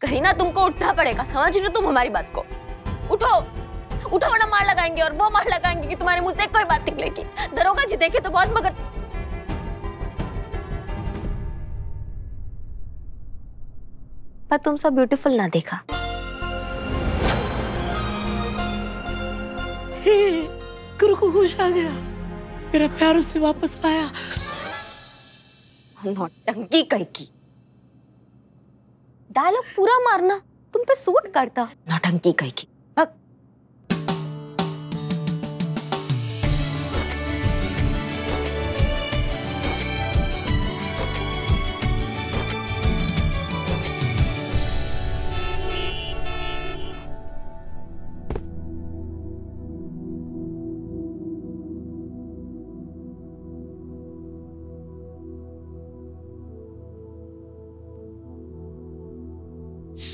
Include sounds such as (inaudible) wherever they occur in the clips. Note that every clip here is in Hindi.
करीना तुमको उठना पड़ेगा समझ रहे हो तुम हमारी बात को? उठो उठो वरना मार लगाएँगे और वो मार लगाएँगे कि तुम्हारे मुँह से कोई बात निकलेगी। दरोगा जी देखे तो बहुत मगर पर तुम सब ब्यूटीफुल ना देखा। हे, गुरु को होश आ गया। मेरा प्यार उसे वापस लाया नौटंकी कहीं की डायलॉग पूरा मारना तुम पे सूट करता। नौटंकी कहीं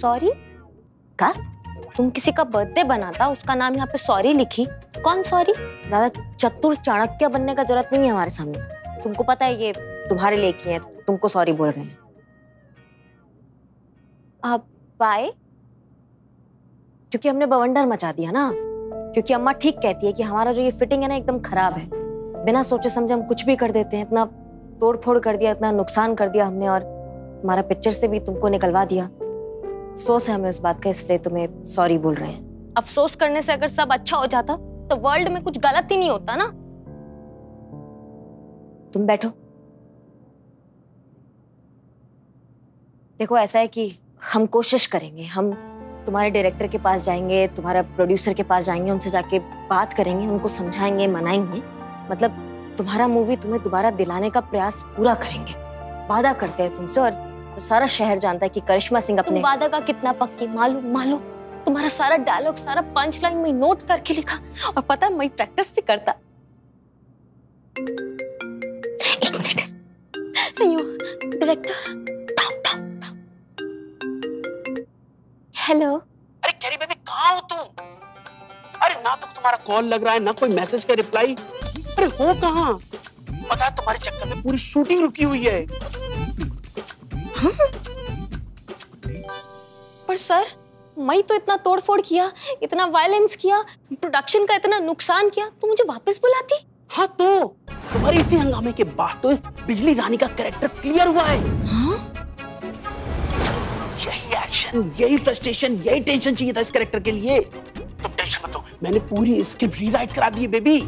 सॉरी? का? तुम किसी का बर्थडे बनाता, उसका नाम यहाँ पे सॉरी लिखी। कौन सॉरी? ज़्यादा चतुर चाणक्य बनने का ज़रूरत नहीं है हमारे सामने। तुमको पता है ये तुम्हारे लिए किए हैं, तुमको सॉरी बोल रहे हैं। आप बाय? क्योंकि हमने बवंडर मचा दिया ना। क्योंकि अम्मा ठीक कहती है कि हमारा जो ये फिटिंग है ना, एकदम खराब है। बिना सोचे समझे हम कुछ भी कर देते हैं, इतना तोड़ फोड़ कर दिया, इतना नुकसान कर दिया हमने और हमारा पिक्चर से भी तुमको निकलवा दिया। अफसोस है हमें उस बात का इसलिए तुम्हें सॉरी बोल रहे हैं। अफसोस करने से अगर सब अच्छा हो जाता तो वर्ल्ड में कुछ गलत ही नहीं होता ना। तुम बैठो। देखो ऐसा है कि हम कोशिश करेंगे हम तुम्हारे डायरेक्टर के पास जाएँगे तुम्हारा प्रोड्यूसर के पास जाएँगे उनसे जाके बात करेंगे उनको समझाएँगे मनाएँगे। मतलब तुम्हारा मूवी तुम्हें दोबारा दिलाने का प्रयास पूरा करेंगे वादा करते हैं तुमसे और तो सारा शहर जानता है कि करिश्मा सिंह अपने वादा का कितना पक्की? मालूम मालूम। तुम्हारा सारा डायलॉग सारा पंच लाइन में नोट करके लिखा। और पता मैं प्रैक्टिस भी करता। एक मिनट। डायरेक्टर हेलो अरे कैरी बेबी कहाँ हो तुम? अरे ना तो तुम्हारा कॉल लग रहा है ना कोई मैसेज का रिप्लाई अरे हो कहाँ? पता है तुम्हारे चक्कर में पूरी शूटिंग रुकी हुई है। पर सर मैं तो इतना तोड़फोड़ किया इतना वायलेंस किया प्रोडक्शन का इतना नुकसान किया तो मुझे वापस बुलाती। हाँ तो तुम्हारे इसी हंगामे के बाद तो बिजली रानी का कैरेक्टर क्लियर हुआ है। हाँ? यही एक्शन यही फ्रस्ट्रेशन यही टेंशन चाहिए था इस कैरेक्टर के लिए। तुम टेंशन मत लो मैंने पूरी स्क्रिप्ट रीराइट करा दी है बेबी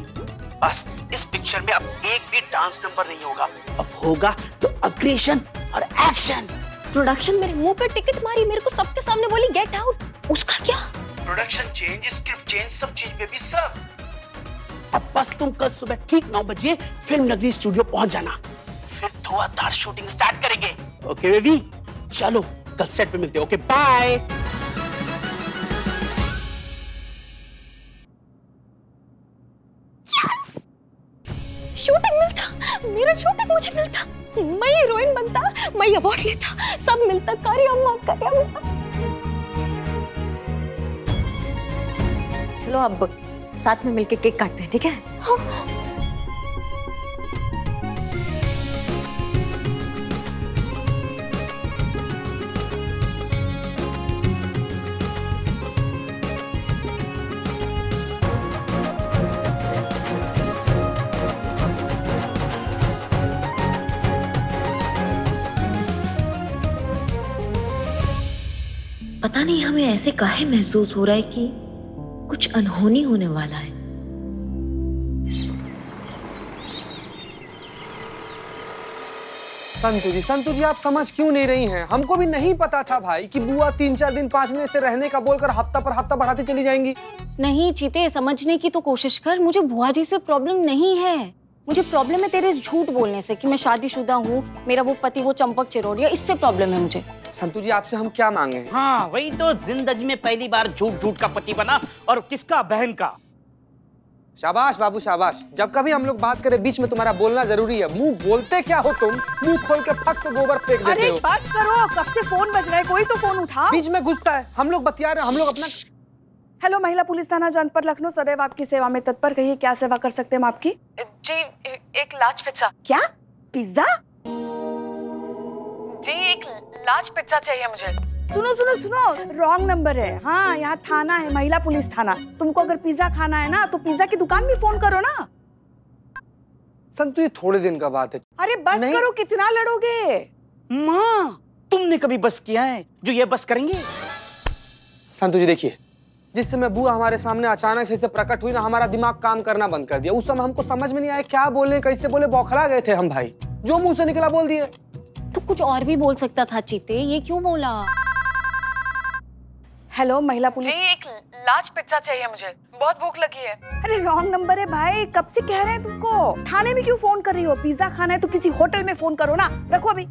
बस इस पिक्चर में अब एक भी डांस नंबर नहीं होगा। अब होगा तो अग्रेशन और एक्शन प्रोडक्शन मेरे मुँह पे टिकट मारी मेरे को सबके सामने बोली गेट आउट उसका क्या? प्रोडक्शन चेंज स्क्रिप्ट चेंज सब चीज़ बेबी सब. अब बस तुम कल सुबह ठीक नौ बजे फ़िल्म नगरी स्टूडियो पहुँच जाना। फिर धुआंधार शूटिंग स्टार्ट करेंगे। ओके बेबी चलो कल सेट पे मिलते हैं। ओके बाय शूटिंग मिलता। मेरा शूटिंग मुझे मिलता। मैं हीरोइन बनता, मैं अवार्ड लेता। सब मिलता, कार्य चलो अब साथ में मिलके केक काटते हैं, ठीक है? हाँ। पता नहीं हमें ऐसे काहे महसूस हो रहा है कि कुछ अनहोनी होने वाला है। संतु जी संतु जी आप समझ क्यों नहीं रही हैं? हमको भी नहीं पता था भाई कि बुआ तीन चार दिन पाँच दिन से रहने का बोलकर हफ़्ता पर हफ़्ता बढ़ाती चली जाएँगी। नहीं चीते समझने की तो कोशिश कर। मुझे बुआ जी से प्रॉब्लम नहीं है। मुझे प्रॉब्लम है तेरे इस झूठ बोलने से कि मैं शादीशुदा हूँ मेरा वो पति वो चंपक चिरोड़िया इससे प्रॉब्लम है मुझे। संतु जी आपसे हम क्या मांगे? हाँ वही तो ज़िंदगी में पहली बार झूठ झूठ का पति बना और किसका बहन का? शाबाश बाबू शाबाश। जब कभी हम लोग बात करें बीच में तुम्हारा बोलना ज़रूरी है। मुँह बोलते क्या हो तुम? मुँह खोल के फक से गोबर फेंक देते अरे हो। बस करो। कब से फ़ोन बज रहा है? कोई तो फ़ोन उठा। बीच में घुसता है। हम लोग बतिया रहे हम लोग अपना हेलो महिला पुलिस थाना जनपद लखनऊ। सदैव आपकी सेवा में तत्पर कहिए। क्या सेवा कर सकते हैं हम आपकी? जी ए- एक लार्ज पिज्जा। क्या? पिज्जा? जी एक लार्ज पिज्जा चाहिए मुझे। सुनो सुनो सुनो। रॉन्ग नंबर है। हाँ यहाँ थाना है महिला पुलिस थाना। तुमको अगर पिज्जा खाना है ना तो पिज्जा की दुकान में फ़ोन करो ना। संतु ये थोड़े दिन का बात है। अरे बस नहीं। करो कितना लड़ोगे? माँ तुमने कभी बस किया है जो ये बस करेंगे? संतु जी देखिए जिस समय बुआ हमारे सामने अचानक से ऐसे प्रकट हुई ना हमारा दिमाग काम करना बंद कर दिया। उस समय हमको समझ में नहीं आया क्या बोले कैसे बोले बौखला गए थे हम भाई। जो मुँह से निकला बोल दिए। तो कुछ और भी बोल सकता था चीते ये क्यों बोला? हेलो महिला पुलिस। जी एक लार्ज पिज्जा चाहिए मुझे। बहुत भूख लगी है। अरे रॉन्ग नंबर है भाई। कब से कह रहे हैं तुमको? थाने में क्यों फ़ोन कर रही हो? पिज्जा खाना है तो किसी होटल में फ़ोन करो ना। रखो अभी।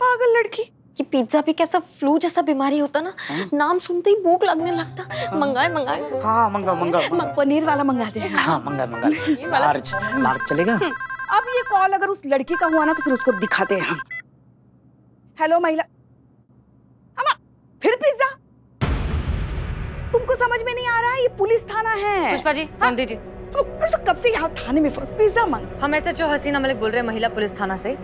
पागल लड़की। ये पिज्जा भी कैसा फ्लू जैसा बीमारी होता ना? नाम सुनते ही भूख लगने लगता। मंगाए मंगाए। हाँ मंगा मंगा मंगा। पनीर वाला मंगा दे हाँ मंगा मंगा लार्ज लार्ज चलेगा। अब ये कॉल अगर उस लड़की का हुआ ना तो फिर उसको दिखाते हैं हम। हेलो महिला। अम्मा फिर पिज्जा। तुमको समझ में नहीं आ रहा है ये पुलिस थाना है। पुष्पा जी फ़ोन दीजिए। तो फिर कब से यहाँ थाने में फ़ोन पिज्जा मांग। हम एस एच हसीना मलिक बोल रहे हैं महिला पुलिस थाना से।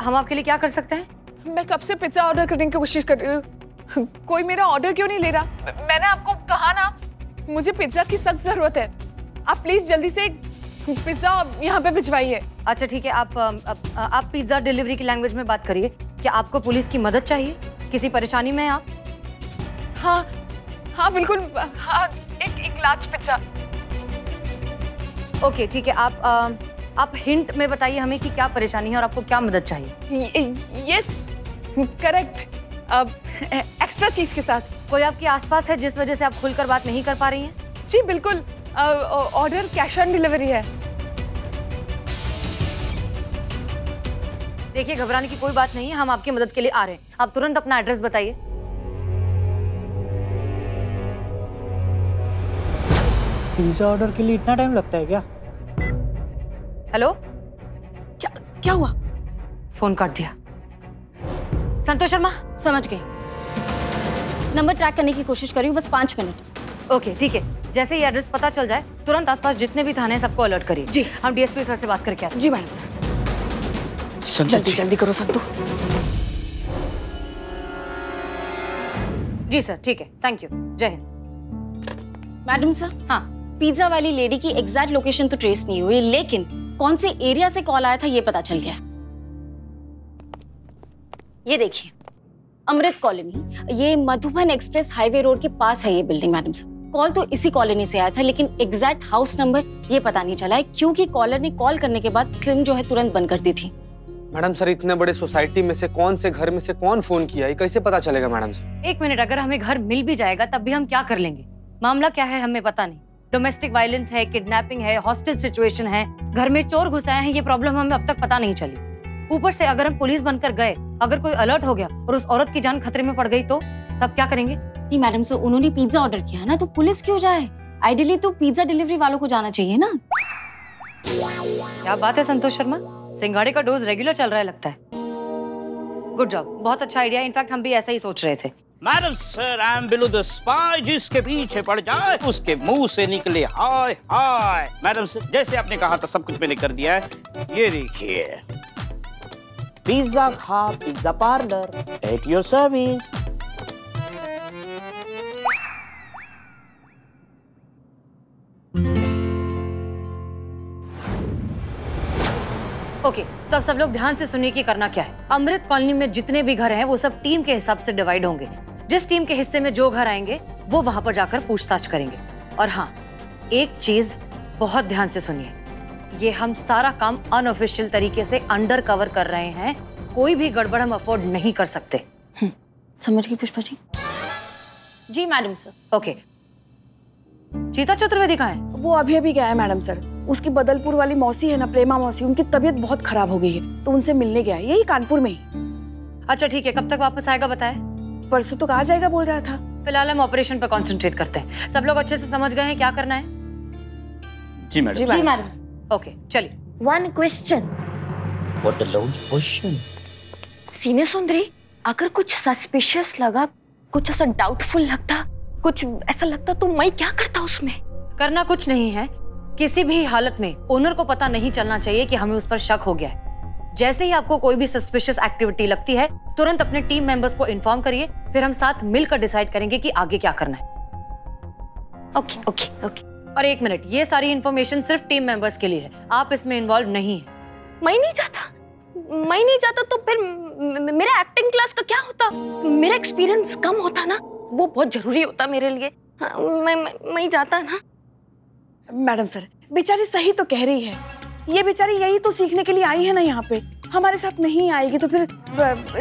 हम आपके लिए क्या कर सकते हैं? मैं कब से पिज्जा ऑर्डर करने की कोशिश कर रही हूँ? कोई मेरा ऑर्डर क्यों नहीं ले रहा? मैंने आपको कहा ना मुझे पिज्जा की सख्त ज़रूरत है। आप प्लीज़ जल्दी से एक पिज्जा यहाँ पे भिजवाइए। अच्छा ठीक है आप आप, आप पिज्जा डिलीवरी की लैंग्वेज में बात करिए। क्या आपको पुलिस की मदद चाहिए? किसी परेशानी में हैं आप? हाँ हाँ बिल्कुल हाँ एक एक लार्ज पिज्जा ओके ठीक है आप अम, आप हिंट में बताइए हमें कि क्या परेशानी है और आपको क्या मदद चाहिए। यस करेक्ट अब एक्स्ट्रा चीज़ के साथ। कोई आपके आसपास है जिस वजह से आप खुलकर बात नहीं कर पा रही हैं? जी बिल्कुल। ऑर्डर कैश ऑन डिलीवरी है। देखिए घबराने की कोई बात नहीं है हम आपकी मदद के लिए आ रहे हैं। आप तुरंत अपना एड्रेस बताइए। पिज्जा ऑर्डर के लिए इतना टाइम लगता है क्या? हेलो क्या क्या हुआ? फ़ोन काट दिया। संतोष शर्मा? समझ गई। नंबर ट्रैक करने की कोशिश करी हूँ बस पाँच मिनट। ओके ठीक है। जैसे ही एड्रेस पता चल जाए तुरंत आसपास जितने भी थाने सबको अलर्ट करिए। जी। हम डीएसपी सर से बात करके आते जी मैडम सर जल्दी जल्दी करो संतु जी सर ठीक है। Thank you Jai Hind. Madam sir हाँ। पिज्जा वाली लेडी की एग्जैक्ट लोकेशन तो ट्रेस नहीं हुई लेकिन कौन से एरिया से कॉल आया था ये पता चल गया। ये देखिए अमृत कॉलोनी ये मधुबन एक्सप्रेस हाईवे रोड के पास है ये बिल्डिंग मैडम सर कॉल तो इसी कॉलोनी से आया था लेकिन एग्जैक्ट हाउस नंबर ये पता नहीं चला है क्योंकि कॉलर ने कॉल करने के बाद सिम जो है तुरंत बंद कर दी थी। मैडम सर इतने बड़े सोसाइटी में से कौन से घर में से कौन फ़ोन किया ये कैसे पता चलेगा मैडम सर? एक मिनट अगर हमें घर मिल भी जाएगा तब भी हम क्या कर लेंगे? मामला क्या है हमें पता नहीं। डोमेस्टिक वायलेंस है किडनैपिंग है हॉस्टल सिचुएशन है घर में चोर घुस आए हैं ये प्रॉब्लम हमें अब तक पता नहीं चली। ऊपर से अगर हम पुलिस बनकर गए अगर कोई अलर्ट हो गया और उस औरत की जान खतरे में पड़ गई तो तब क्या करेंगे? नहीं मैडम सर उन्होंने पिज्जा ऑर्डर किया है ना तो पुलिस क्यों जाए? आइडियली तो पिज्जा डिलीवरी वालों को जाना चाहिए ना। क्या बात है संतोष शर्मा? सिंगाड़े का डोज रेगुलर चल रहा है लगता है। गुड जॉब बहुत अच्छा आइडिया इनफैक्ट हम भी ऐसा ही सोच रहे थे। Madam sir I am below the spy जिसके पीछे पड़ जाए उसके मुँह से निकले हाय हाय। मैडम सर जैसे आपने कहा था सब कुछ मैंने कर दिया है। ये देखिए। पिज्जा खा pizza parlour at your service okay तो अब सब लोग ध्यान से सुनिए कि करना क्या है। अमृत कॉलोनी में जितने भी घर हैं वो सब टीम के हिसाब से डिवाइड होंगे। जिस टीम के हिस्से में जो घर आएँगे वो वहाँ पर जाकर पूछताछ करेंगे। और हाँ एक चीज़ बहुत ध्यान से सुनिए। ये हम सारा काम अनऑफिशियल तरीके से अंडर कवर कर रहे हैं। कोई भी गड़बड़ हम अफोर्ड नहीं कर सकते। समझ गई पुष्पा जी? जी madam sir okay Cheeta Chaturvedi कहाँ है? वो अभी अभी गया है मैडम सर। उसकी बदलपुर वाली मौसी है ना प्रेमा मौसी उनकी तबीयत बहुत खराब हो गई है तो उनसे मिलने गया है यही कानपुर में ही। अच्छा ठीक है कब तक वापस आएगा बताए? परसों तो आ जाएगा बोल रहा था। फ़िलहाल हम ऑपरेशन पर कॉन्सेंट्रेट करते हैं। सब लोग अच्छे से समझ गए हैं क्या करना है? जी मैडम। जी मैडम। ओके चलिए। One question what the long question सीने सुंदरी अगर कुछ सस्पिशियस लगा कुछ ऐसा डाउटफुल लगता कुछ ऐसा लगता तो मैं क्या करता उसमें? करना कुछ नहीं है। किसी भी हालत में ओनर को पता नहीं चलना चाहिए कि हमें उस पर शक हो गया है। जैसे ही आपको कोई भी सस्पिशियस एक्टिविटी लगती है तुरंत अपने टीम मेंबर्स को इन्फॉर्म करिए फिर हम साथ मिलकर डिसाइड करेंगे कि आगे क्या करना है। ओके ओके ओके और एक मिनट ये सारी इन्फॉर्मेशन सिर्फ़ टीम मेंबर्स के लिए है। आप इसमें इन्वॉल्व नहीं है। मैं नहीं चाहता। मैं नहीं चाहता तो फिर मेरा एक्टिंग क्लास का क्या होता? मेरा एक्सपीरियंस कम होता ना? वो बहुत ज़रूरी होता मेरे लिए। हाँ, मैं मैं ही जाता ना। मैडम सर बेचारी सही तो कह रही है। ये बेचारी यही तो सीखने के लिए आई है ना यहाँ पे। हमारे साथ नहीं आएगी तो फिर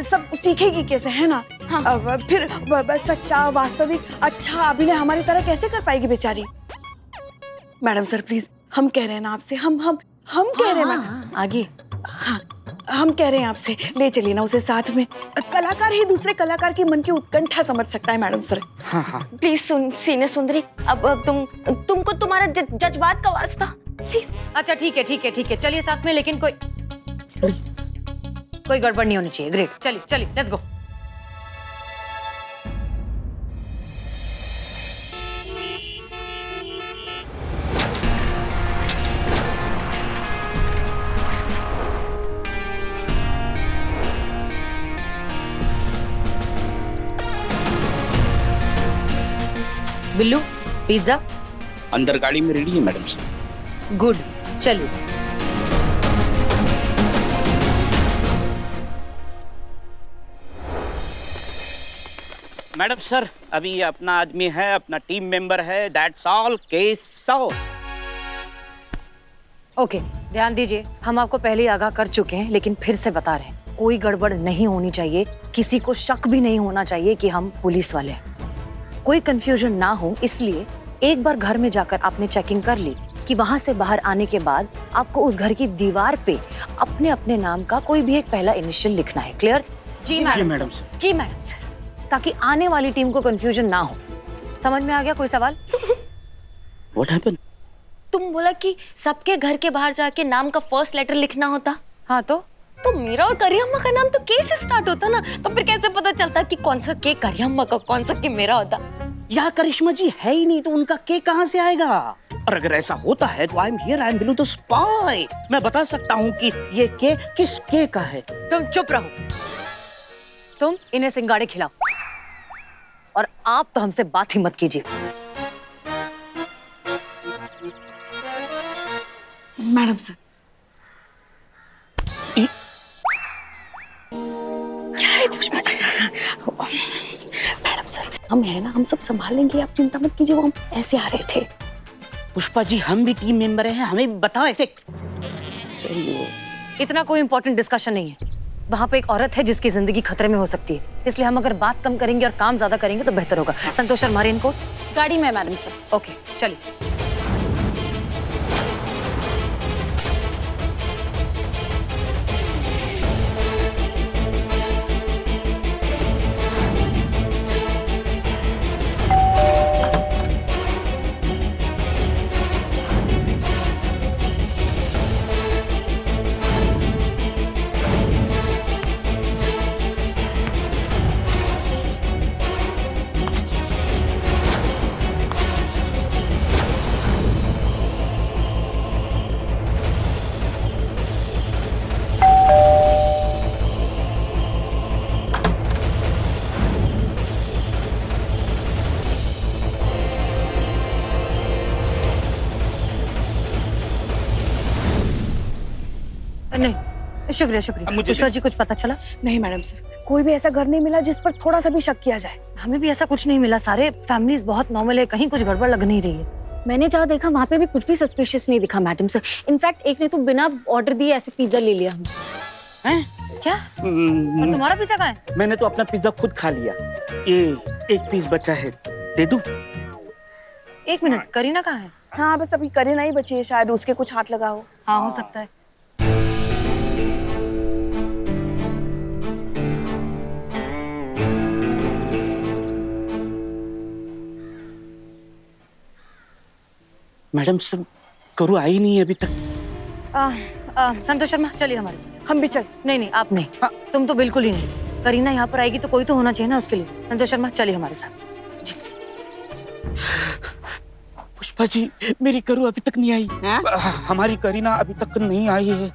सब सीखेगी कैसे है ना? हाँ। अब फिर सच्चा वास्तविक अच्छा अभिनय हमारी तरह कैसे कर पाएगी बेचारी? मैडम सर प्लीज़ हम कह रहे हैं ना आपसे हम हम हम कह हाँ, रहे हैं मैडम आगे। हाँ हम कह रहे हैं आपसे ले चलिए ना उसे साथ में। कलाकार ही दूसरे कलाकार की मन की उत्कंठा समझ सकता है मैडम सर। हाँ हाँ। प्लीज़ सुन सीने सुंदरी अब अब तुम तुमको तुम्हारा जज्बात का वास्ता। प्लीज़। अच्छा ठीक है ठीक है ठीक है। चलिए साथ में लेकिन कोई कोई गड़बड़ नहीं होनी चाहिए। ग्रेट चलिए चलिए लेट्स गो बिल्लू पिज्जा अंदर गाड़ी में रेडी है मैडम सर गुड चलो. मैडम सर अभी ये अपना आदमी है अपना टीम मेंबर है that's all case solve okay ध्यान दीजिए हम आपको पहले ही आगाह कर चुके हैं लेकिन फिर से बता रहे हैं कोई गड़बड़ नहीं होनी चाहिए किसी को शक भी नहीं होना चाहिए कि हम पुलिस वाले हैं। कोई कंफ्यूजन ना हो इसलिए एक बार घर में जाकर आपने चेकिंग कर ली कि वहाँ से बाहर आने के बाद आपको उस घर की दीवार पे अपने अपने नाम का कोई भी एक पहला इनिशियल लिखना है। क्लियर जी मैडम जी मैडम सर। ताकि आने वाली टीम को कंफ्यूजन ना हो। समझ में आ गया कोई सवाल? (laughs) व्हाट हैपेंड तुम बोला कि सबके घर के बाहर जाके नाम का फ़र्स्ट लेटर लिखना होता। हाँ तो? तो मेरा और करियम्मा का नाम तो के से स्टार्ट होता ना तो फिर कैसे पता चलता कि कौन सा के करियम्मा का कौन सा के मेरा होता? यहाँ करिश्मा जी है ही नहीं तो उनका केक कहाँ से आएगा? और अगर ऐसा होता है तो I am here I am below the spy मैं बता सकता हूँ कि ये केक किस के का है। तुम चुप रहो। तुम इन्हें सिंगाड़े खिलाओ। और आप तो हमसे बात ही मत कीजिए। मैडम सर हम है ना हम सब संभाल लेंगे आप चिंता मत कीजिए वो हम ऐसे आ रहे थे। पुष्पा जी हम भी टीम मेंबर हैं हमें भी बताओ ऐसे। चलिए। इतना कोई इंपॉर्टेंट डिस्कशन नहीं है। वहाँ पे एक औरत है जिसकी ज़िंदगी खतरे में हो सकती है। इसलिए हम अगर बात कम करेंगे और काम ज़्यादा करेंगे तो बेहतर होगा। संतोष शर्मा इन कोच गाड़ी में मैडम सर ओके चलिए। शुक्रिया शुक्रिया। मुझे- पुष्पा जी कुछ पता चला? नहीं मैडम सर। कोई भी ऐसा घर नहीं मिला जिस पर थोड़ा सा भी शक किया जाए। हमें भी ऐसा कुछ नहीं मिला। सारे फैमिलीज़ बहुत नॉर्मल है कहीं कुछ गड़बड़ लग नहीं रही है। मैंने जहाँ देखा वहाँ पे भी कुछ भी सस्पिशियस नहीं दिखा मैडम सर। इनफैक्ट एक ने तो बिना ऑर्डर दिए ऐसे पिज्जा ले लिया हमसे। क्या? और हम्म, तुम्हारा पिज्जा कहाँ है? मैंने तो अपना पिज्जा खुद खा लिया। ये एक पीस बचा है। दे दूँ? एक मिनट करीना कहाँ है? हाँ बस अभी करे नहीं बची है शायद उसके कुछ हाथ लगा हो हाँ हो सकता है। मैडम सब करु आई नहीं है अभी तक। आ, आ, संतोष शर्मा चलिए हमारे साथ। हम भी चल। नहीं नहीं आप नहीं। तुम तो बिल्कुल ही नहीं। करीना यहाँ पर आएगी तो कोई तो होना चाहिए ना उसके लिए। संतोष शर्मा चलिए हमारे साथ। पुष्पा जी मेरी करु अभी तक नहीं आई। हमारी करीना अभी तक नहीं आई है।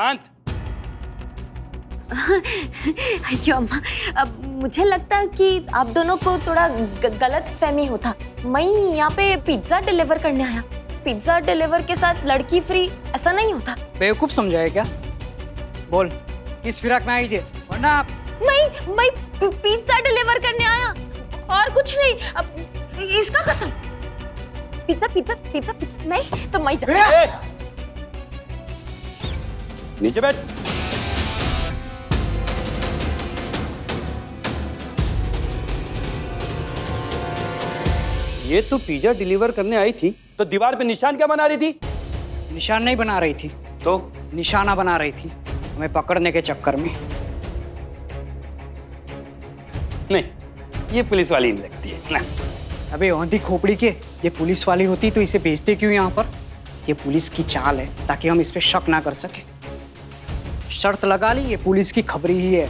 शांत। अयो अम्मा अब मुझे लगता कि आप दोनों को थोड़ा गलत फहमी होता मैं यहाँ पे पिज्जा डिलीवर करने आया। पिज्जा डिलीवर के साथ लड़की फ्री ऐसा नहीं होता। बेवकूफ़ समझा है क्या? बोल किस फिराक में आई थी वरना आप मैं मैं पिज्जा डिलीवर करने आया। और कुछ नहीं अब इसका कसम। पिज्जा पिज्जा पिज्जा पिज्जा नहीं तो मैं जा! नीचे बैठ ये तो पिज्जा डिलीवर करने आई थी। तो दीवार पे निशान क्या बना रही थी? निशान नहीं बना रही थी। तो? निशाना बना रही थी हमें पकड़ने के चक्कर में। नहीं ये पुलिस वाली नहीं लगती है ना। अबे औंधी खोपड़ी के ये पुलिस वाली होती तो इसे भेजते क्यों यहाँ पर? ये पुलिस की चाल है ताकि हम इस पर शक ना कर सके। शर्त लगा ली ये पुलिस की खबरी ही है।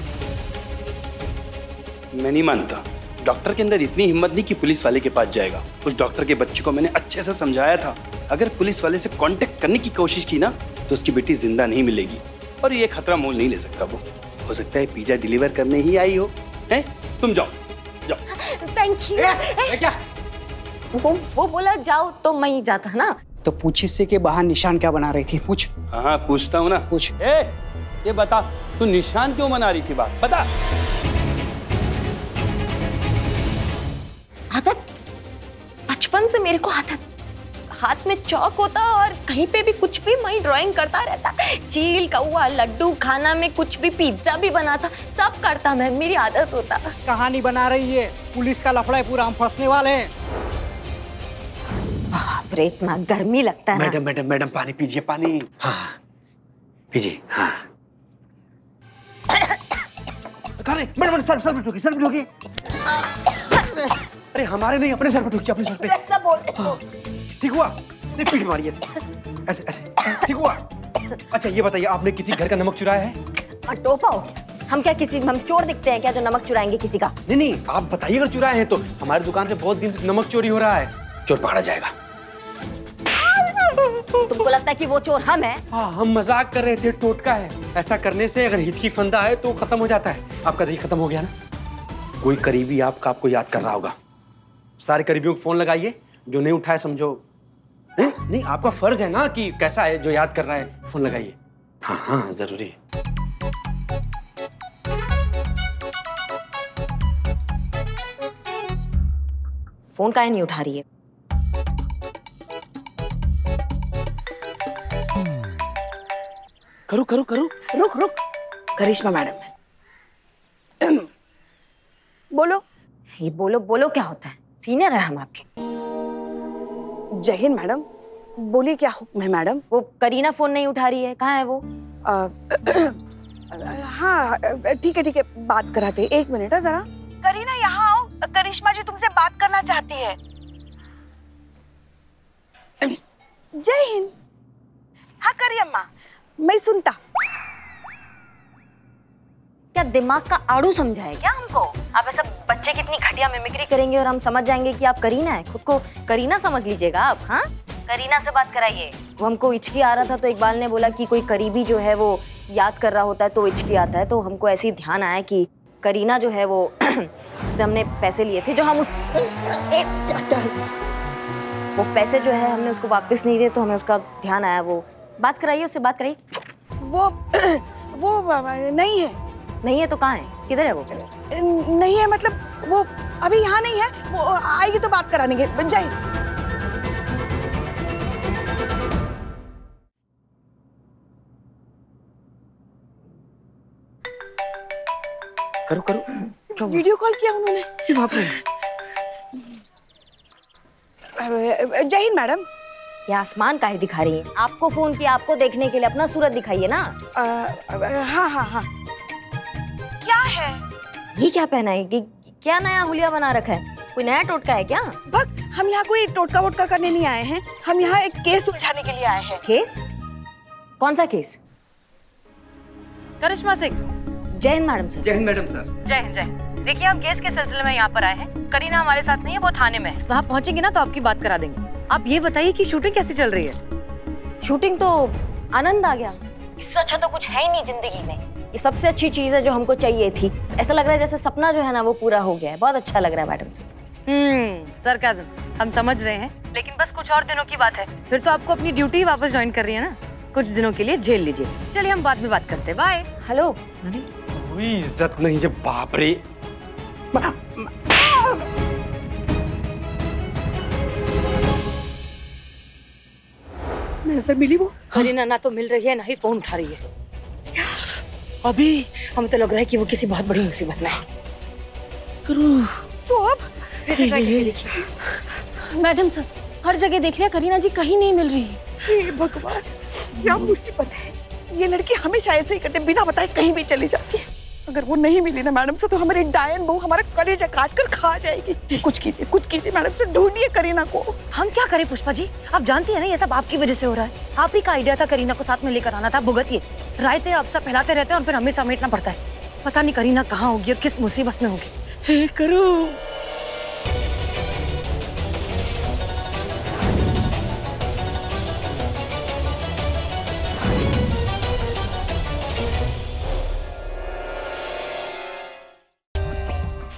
मैं नहीं मानता। डॉक्टर के अंदर इतनी हिम्मत नहीं कि पुलिस वाले के पास जाएगा। उस डॉक्टर के बच्चे को मैंने अच्छे से समझाया था। अगर पुलिस वाले से कांटेक्ट करने की कोशिश की ना तो उसकी बेटी ज़िंदा नहीं मिलेगी। और ये खतरा मोल नहीं ले सकता वो। हो सकता है पिज्जा डिलीवर करने ही आई हो। हैं? तुम जाओ। जाओ। थैंक यू वो वो बोला जाओ तो मैं ही जाता ना? तो पूछ इससे के बाहर निशान क्या बना रही थी? पूछ। हाँ हाँ पूछता हूँ ना। पूछ। ए ये बता तू निशान क्यों बना रही थी बात? बता। आदत? बचपन से मेरे को आदत। हाथ में चौक होता और कहीं पे भी कुछ भी मैं ड्राइंग करता रहता। चील कौआ लड्डू खाना में कुछ भी पिज्जा भी बनाता सब करता मैं मेरी आदत होता। कहानी बना रही है। पुलिस का लफड़ा है पूरा हम फंसने वाले हैं। इतना गर्मी लगता है मैडम मैडम मैडम पानी पीजिए पानी। हाँ पीजिए हाँ। अरे मैडम मैडम, सर सर पे ठोकी सर पे ठोकी। अरे हमारे नहीं अपने सर पे ठोकी अपने सर पे। ऐसा बोल ठीक हुआ? नहीं पीठ मारी ऐसे। ऐसे ऐसे। ठीक हुआ? अच्छा ये बताइए आपने किसी घर का नमक चुराया है? और टोपा? हम क्या किसी हम चोर दिखते हैं क्या जो नमक चुराएँगे किसी का? नहीं नहीं आप बताइए अगर चुराए हैं तो हमारी दुकान से बहुत दिन से नमक चोरी हो रहा है। चोर पकड़ा जाएगा। तुमको लगता है कि वो चोर हम है? हाँ हम मज़ाक कर रहे थे टोटका है। ऐसा करने से अगर हिचकी फंदा है तो खत्म हो जाता है। आपका दही खत्म हो गया ना? कोई करीबी आपका आपको याद कर रहा होगा। सारे करीबियों को फ़ोन लगाइए जो नहीं उठाए समझो। नहीं नहीं आपका फ़र्ज़ है ना कि कैसा है जो याद कर रहा है फ़ोन लगाइए। हाँ हाँ ज़रूरी है। फ़ोन काहे नहीं उठा रही है। करो करो करो। रुक रुक। करिश्मा मैडम। बोलो। ये बोलो बोलो क्या होता है? सीनियर है हम आपके। जय हिंद मैडम। बोलिए क्या हुक्म है मैडम? वो करीना फ़ोन नहीं उठा रही है। कहाँ है वो? (clears throat) हाँ ठीक है ठीक है। बात कराते एक मिनट है जरा। करीना यहाँ आओ। करिश्मा जी तुमसे बात करना चाहती है। (clears throat) जय हिंद। हाँ करी अम्मा मैं सुनता। क्या दिमाग का आड़ू समझा है क्या हमको? आप ऐसा बच्चे कितनी घटिया मिमिक्री करेंगे और हम समझ जाएँगे कि आप करीना है। खुद को करीना समझ लीजिएगा आप हाँ? करीना से बात कराइए। वो हमको इचकी आ रहा था तो इकबाल ने बोला कि कोई करीबी जो है वो याद कर रहा होता है तो इचकी आता है। तो हमको ऐसे ही ध्यान आया कि करीना जो है वो (clears throat) उससे हमने पैसे लिए थे जो हम उस वो पैसे जो है हमने उसको वापस नहीं दिए तो हमें उसका ध्यान आया वो। बात कराइए उससे बात कराइए। वो (clears throat) वो नहीं है। नहीं है तो कहाँ है? किधर है वो? नहीं है मतलब वो अभी यहाँ नहीं है। वो आएगी तो बात कराने के हिंद करो करो। वीडियो कॉल किया उन्होंने। ये बाप रे। जय हिंद मैडम। ये आसमान काहे दिखा रही है। आपको फ़ोन किया आपको देखने के लिए अपना सूरत दिखाइए ना। हाँ हाँ हाँ। क्या है? ये क्या पहना है? कि क्या नया हुलिया बना रखा है? कोई नया टोटका है क्या? भक्त हम यहाँ कोई टोटका वोटका करने नहीं आए हैं। हम यहाँ एक केस उलझाने के लिए आए हैं। केस? कौन सा केस? करिश्मा सिंह। जय हिंद मैडम सर। जय हिंद मैडम सर। जय हिंद जय हिंद। देखिए हम केस के सिलसिले में यहाँ पर आए हैं। करीना हमारे साथ नहीं है वो थाने में है। वहाँ पहुँचेंगे ना तो आपकी बात करा देंगे। आप ये बताइए कि शूटिंग कैसी चल रही है? शूटिंग तो आनंद आ गया। इससे अच्छा तो कुछ है ही नहीं ज़िंदगी में। ये सबसे अच्छी चीज़ है जो हमको चाहिए थी। ऐसा लग रहा है जैसे सपना जो है ना वो पूरा हो गया है। बहुत अच्छा लग रहा है मैडम से। हम्म सरकाजम हम समझ रहे हैं लेकिन बस कुछ और दिनों की बात है। फिर तो आपको अपनी ड्यूटी वापस ज्वाइन कर रही है ना? कुछ दिनों के लिए झेल लीजिए। चलिए हम बाद में बात करते हैं। बाय हेलो कोई इज़्ज़त नहीं है बाप रे। नज़र मिली वो? करीना ना तो मिल रही है ना ही फ़ोन उठा रही है। अभी हमें तो लग रहा है कि वो किसी बहुत बड़ी मुसीबत में है। तो अब? मैडम सर हर जगह देख लिया करीना जी कहीं नहीं मिल रही हे। भगवान क्या मुसीबत है? ये लड़की हमेशा ऐसे ही करते बिना बताए कहीं भी चली जाती है। अगर वो नहीं मिली ना मैडम से तो हमारी डायन बहू हमारा कलेजा काट कर खा जाएगी। कुछ कीजिए कुछ कीजिए मैडम से ढूंढिए करीना को। हम क्या करें पुष्पा जी? आप जानती है ना ये सब आपकी वजह से हो रहा है। आप ही का आइडिया था करीना को साथ में लेकर आना था भुगतिए रायते आप सब फैलाते रहते हैं और फिर हमें समेटना पड़ता है। पता नहीं करीना कहाँ होगी और किस मुसीबत में होगी। करो?